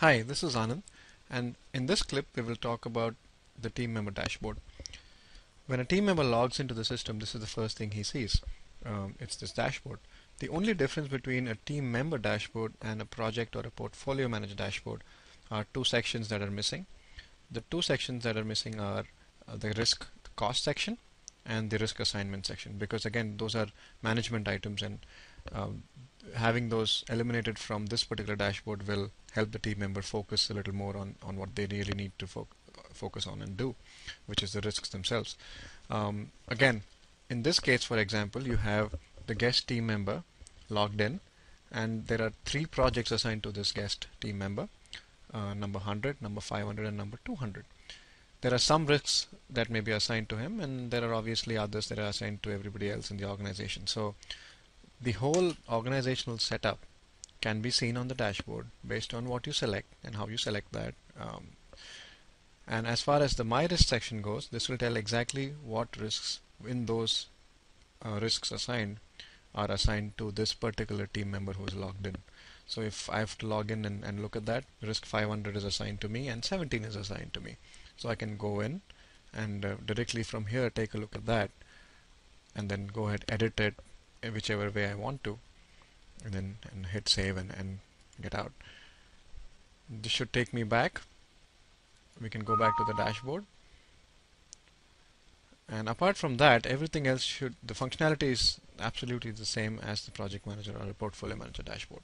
Hi, this is Anand and in this clip we will talk about the team member dashboard. When a team member logs into the system, this is the first thing he sees. Um, it's this dashboard. The only difference between a team member dashboard and a project or a portfolio manager dashboard are two sections that are missing. The two sections that are missing are uh, the risk cost section and the risk assignment section because again those are management items and um, having those eliminated from this particular dashboard will help the team member focus a little more on, on what they really need to fo focus on and do, which is the risks themselves. Um, again, in this case, for example, you have the guest team member logged in, and there are three projects assigned to this guest team member, uh, number 100, number 500, and number 200. There are some risks that may be assigned to him, and there are obviously others that are assigned to everybody else in the organization. So the whole organizational setup can be seen on the dashboard based on what you select and how you select that. Um, and as far as the My Risk section goes, this will tell exactly what risks in those uh, risks assigned are assigned to this particular team member who is logged in. So if I have to log in and, and look at that, risk 500 is assigned to me and 17 is assigned to me. So I can go in and uh, directly from here take a look at that and then go ahead edit it whichever way I want to and then and hit save and, and get out. This should take me back. We can go back to the dashboard. And apart from that, everything else should, the functionality is absolutely the same as the project manager or portfolio manager dashboard.